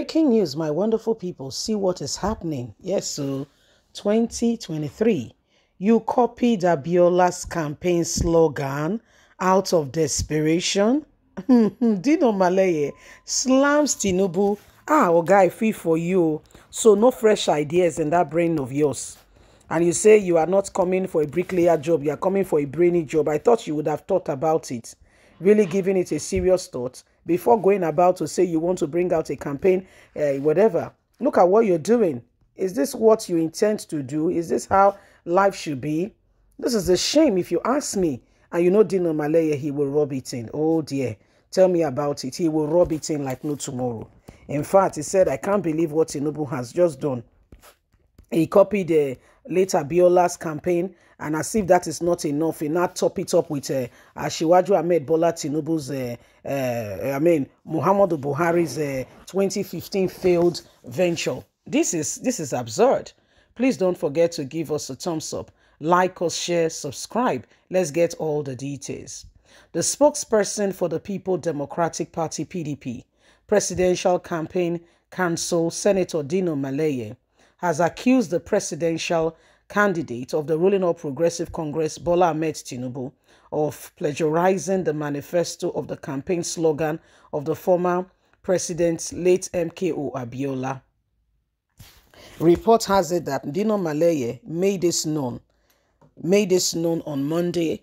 Breaking news, my wonderful people. See what is happening. Yes, so 2023. You copied Abiola's campaign slogan out of desperation. Dino Maleye slams Tinubu. Ah, oh guy, free for you. So no fresh ideas in that brain of yours. And you say you are not coming for a bricklayer job, you are coming for a brainy job. I thought you would have thought about it, really giving it a serious thought before going about to say you want to bring out a campaign, uh, whatever. Look at what you're doing. Is this what you intend to do? Is this how life should be? This is a shame if you ask me. And you know Dino Melaye, he will rub it in. Oh dear. Tell me about it. He will rub it in like no tomorrow. In fact, he said, I can't believe what Tinubu has just done. He copied the uh, late Abiola's campaign, and as if that is not enough, he now top it up with uh, Asiwaju Ahmed Bola Tinubu's, uh, uh, I mean, Muhammadu Buhari's uh, 2015 failed venture. This is this is absurd. Please don't forget to give us a thumbs up, like us, share, subscribe. Let's get all the details. The spokesperson for the People Democratic Party PDP Presidential Campaign Council, Senator Dino Melaye, has accused the presidential candidate of the ruling All Progressive Congress, Bola Ahmed Tinubu, of plagiarizing the manifesto of the campaign slogan of the former president, late MKO Abiola. Report has it that Dino Melaye made this known, made this known on Monday,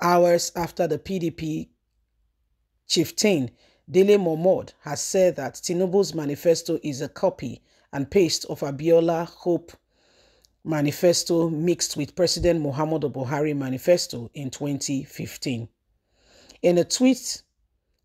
hours after the PDP chieftain Dele Momodu has said that Tinubu's manifesto is a copy and paste of Abiola Hope manifesto mixed with President Muhammadu Buhari manifesto in 2015. In a tweet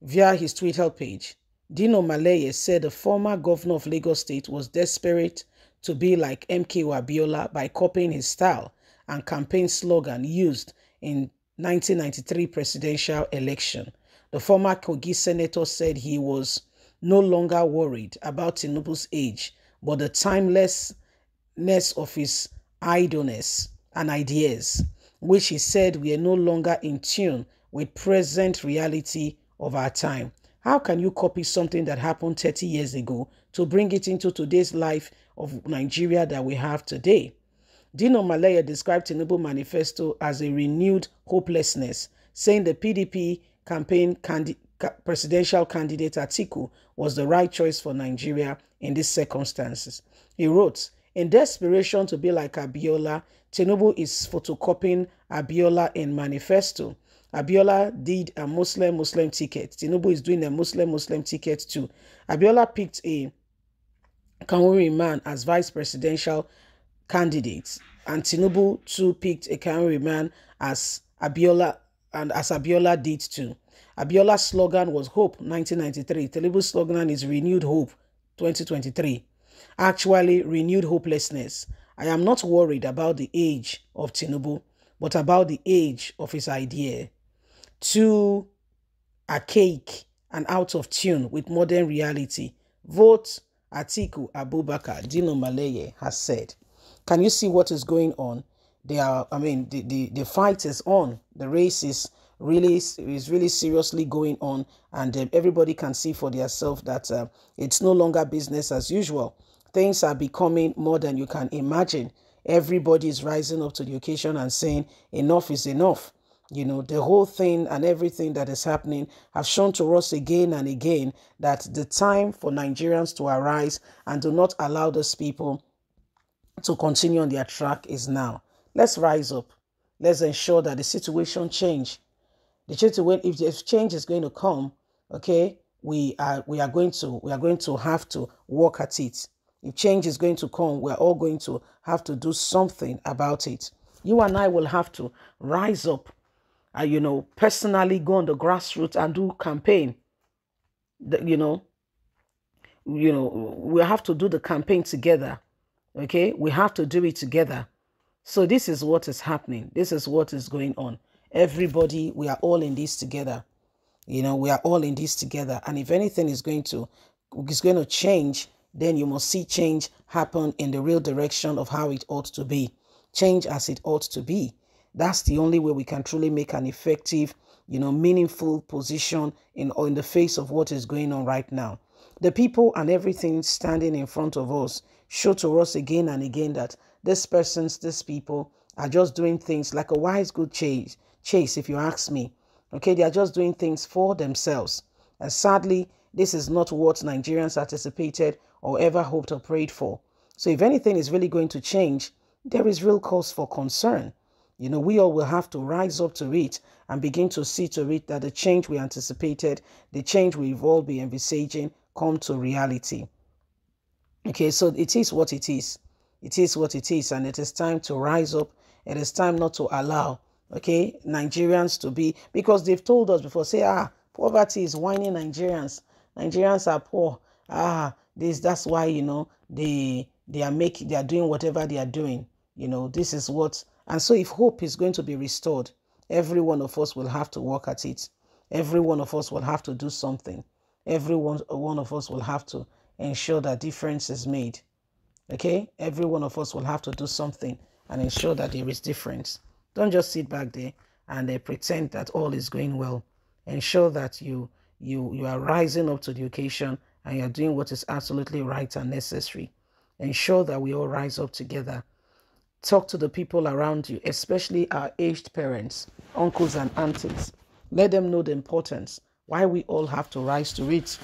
via his Twitter page, Dino Melaye said the former governor of Lagos State was desperate to be like MKO Abiola by copying his style and campaign slogan used in 1993 presidential election. The former Kogi senator said he was no longer worried about Tinubu's age but the timelessness of his idleness and ideas, which he said were no longer in tune with present reality of our time. How can you copy something that happened 30 years ago to bring it into today's life of Nigeria that we have today? Dino Melaye described Tinubu manifesto as a renewed hopelessness, saying the PDP campaign presidential candidate Atiku was the right choice for Nigeria in these circumstances. He wrote, in desperation to be like Abiola, Tinubu is photocopying Abiola in manifesto. Abiola did a Muslim-Muslim ticket. Tinubu is doing a Muslim-Muslim ticket too. Abiola picked a Kanuri man as vice presidential candidate, and Tinubu too picked a Kanuri man as Abiola and as Abiola did too. Abiola's slogan was Hope 1993. Tinubu's slogan is Renewed Hope 2023. Actually, renewed hopelessness. I am not worried about the age of Tinubu, but about the age of his idea. Too archaic and out of tune with modern reality. Vote Atiku Abubakar, Dino Melaye has said. Can you see what is going on? They are, I mean, the, the, the fight is on. The race is really is really seriously going on and uh, everybody can see for themselves that uh, it's no longer business as usual. Things are becoming more than you can imagine. Everybody is rising up to the occasion and saying enough is enough. You know the whole thing and everything that is happening have shown to us again and again that the time for nigerians to arise and do not allow those people to continue on their track is now. Let's rise up. Let's ensure that the situation change the change when if the change is going to come, okay, we are we are going to we are going to have to work at it. If change is going to come, we're all going to have to do something about it. You and I will have to rise up and you know personally go on the grassroots and do campaign. You know, you know, we have to do the campaign together. Okay, we have to do it together. So this is what is happening. This is what is going on everybody we are all in this together. You know we are all in this together. And if anything is going to is going to change then you must see change happen in the real direction of how it ought to be. Change as it ought to be. That's the only way we can truly make an effective you know meaningful position in or in the face of what is going on right now. The people and everything standing in front of us show to us again and again that this persons, these people are just doing things like a wise good chase, chase, if you ask me. Okay, they are just doing things for themselves. And sadly, this is not what Nigerians anticipated or ever hoped or prayed for. So if anything is really going to change, there is real cause for concern. You know, we all will have to rise up to it and begin to see to it that the change we anticipated, the change we've all been envisaging, come to reality. Okay, so it is what it is. It is what it is, and it is time to rise up. It is time not to allow, okay, Nigerians to be, because they've told us before, say, ah, poverty is whining Nigerians. Nigerians are poor. Ah, this, that's why, you know, they, they are making, they are doing whatever they are doing. You know, this is what, and so if hope is going to be restored, every one of us will have to work at it. Every one of us will have to do something. Every one, one of us will have to ensure that difference is made. Okay? Every one of us will have to do something and ensure that there is difference. Don't just sit back there and uh, pretend that all is going well. Ensure that you you you are rising up to the occasion and you're doing what is absolutely right and necessary. Ensure that we all rise up together. Talk to the people around you, especially our aged parents, uncles and aunties. Let them know the importance, why we all have to rise to it.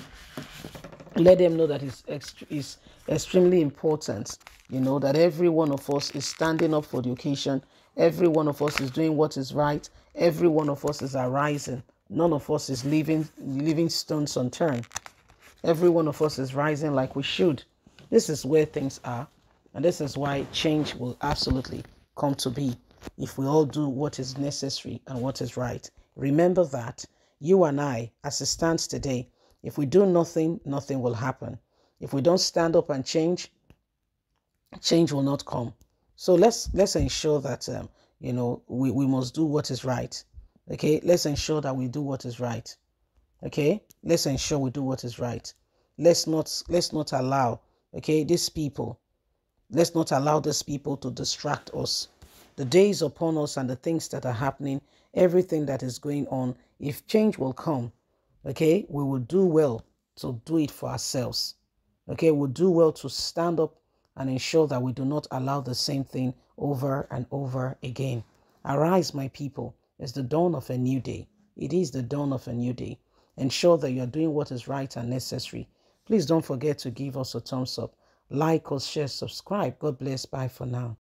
Let them know that it's, it's extremely important, you know, that every one of us is standing up for the occasion. Every one of us is doing what is right. Every one of us is arising. None of us is leaving, leaving stones unturned. Every one of us is rising like we should. This is where things are. And this is why change will absolutely come to be if we all do what is necessary and what is right. Remember that you and I, as it stands today, if we do nothing, nothing will happen. If we don't stand up and change, change will not come. So let's let's ensure that um, you know we, we must do what is right. Okay, let's ensure that we do what is right. Okay, let's ensure we do what is right. Let's not let's not allow okay these people Let's not allow these people to distract us. The days upon us and the things that are happening, everything that is going on, if change will come, okay, we will do well to do it for ourselves. Okay, we'll do well to stand up and ensure that we do not allow the same thing over and over again. Arise, my people. It's the dawn of a new day. It is the dawn of a new day. Ensure that you are doing what is right and necessary. Please don't forget to give us a thumbs up like us, share, subscribe. God bless. Bye for now.